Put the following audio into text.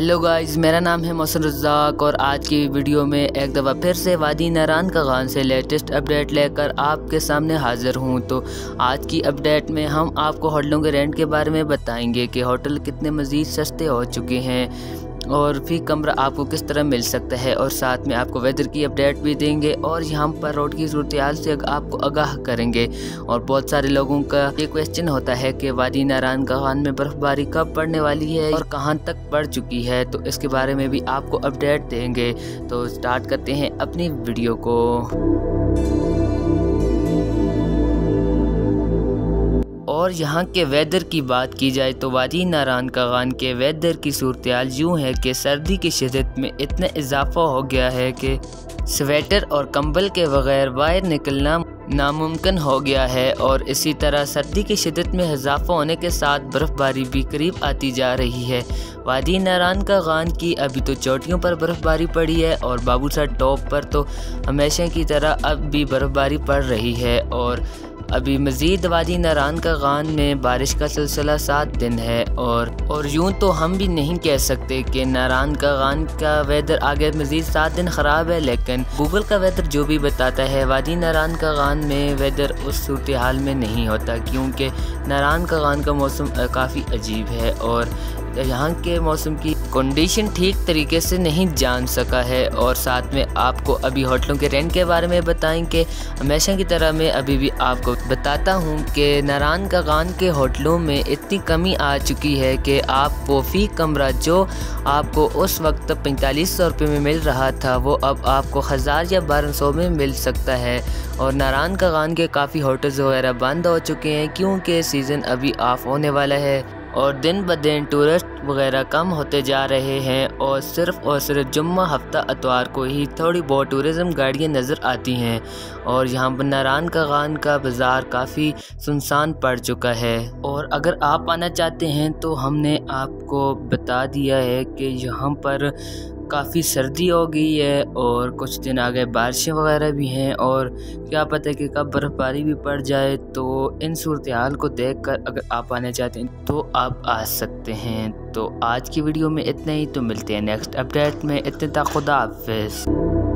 Hello guys मेरा नाम है मोहसिन रज़ाक और आज की वीडियो में एक दफ़ा फिर से वादी नारान का गान से लेटेस्ट अपडेट लेकर आपके सामने हाज़िर हूँ। तो आज की अपडेट में हम आपको होटलों के रेंट के बारे में बताएँगे कि होटल कितने मज़ीद सस्ते हो चुके हैं। और फ़ी कमरा आपको किस तरह मिल सकता है और साथ में आपको वेदर की अपडेट भी देंगे और यहाँ पर रोड की सूरत से आपको आगाह करेंगे। और बहुत सारे लोगों का ये क्वेश्चन होता है कि वादी नारायण खान में बर्फ़बारी कब पड़ने वाली है और कहाँ तक पड़ चुकी है तो इसके बारे में भी आपको अपडेट देंगे। तो स्टार्ट करते हैं अपनी वीडियो को। और यहाँ के वेदर की बात की जाए तो वादी नारान कागान के वेदर की सूरत यूँ है कि सर्दी की शिदत में इतना इजाफा हो गया है कि स्वेटर और कंबल के बगैर बाहर निकलना नामुमकिन हो गया है और इसी तरह सर्दी की शिदत में इजाफा होने के साथ बर्फ़बारी भी करीब आती जा रही है। वादी नारान का गान की अभी तो चोटियों पर बर्फ़बारी पड़ी है और बाबूसा टॉप पर तो हमेशा की तरह अब भी बर्फ़बारी पड़ रही है और अभी मज़ीद वादी नारान का गान में बारिश का सिलसिला सात दिन है और और यूँ तो हम भी नहीं कह सकते कि नारान का गान का वेदर आगे मज़ीद सात दिन ख़राब है, लेकिन गूगल का वेदर जो भी बताता है, वादी नारान का गान में वेदर उस सूरत हाल में नहीं होता, क्योंकि नारान का गान का मौसम काफ़ी अजीब है और यहाँ के मौसम की कंडीशन ठीक तरीके से नहीं जान सका है और साथ में आपको अभी होटलों के रेंट के बारे में बताएँगे। हमेशा की तरह मैं अभी भी आपको बताता हूँ कि नारायण का गान के होटलों में इतनी कमी आ चुकी है कि आपको फ़ी कमरा जो आपको उस वक्त पैंतालीस सौ रुपये में मिल रहा था, वो अब आपको हज़ार या बारह सौ में मिल सकता है। और नारायण का गान के काफ़ी होटल्स वगैरह बंद हो चुके हैं क्योंकि सीज़न अभी ऑफ़ होने वाला है। और दिन ब दिन टूरिस्ट वगैरह कम होते जा रहे हैं और सिर्फ़ और सिर्फ़ जुम्मा हफ़्ता अतवार को ही थोड़ी बहुत टूरिज़म गाड़ियाँ नज़र आती हैं। और यहाँ पर नारायण का गान का बाज़ार काफ़ी सुनसान पड़ चुका है। और अगर आप आना चाहते हैं तो हमने आपको बता दिया है कि यहाँ पर काफ़ी सर्दी हो गई है और कुछ दिन आगे बारिशें वगैरह भी हैं और क्या पता है कि कब बर्फ़बारी भी पड़ जाए तो इन सूरत हाल को देख कर अगर आप आना चाहते हैं तो आप आ सकते हैं। तो आज की वीडियो में इतना ही तो मिलते हैं नेक्स्ट अपडेट में। इतने खुदा हाफिज़।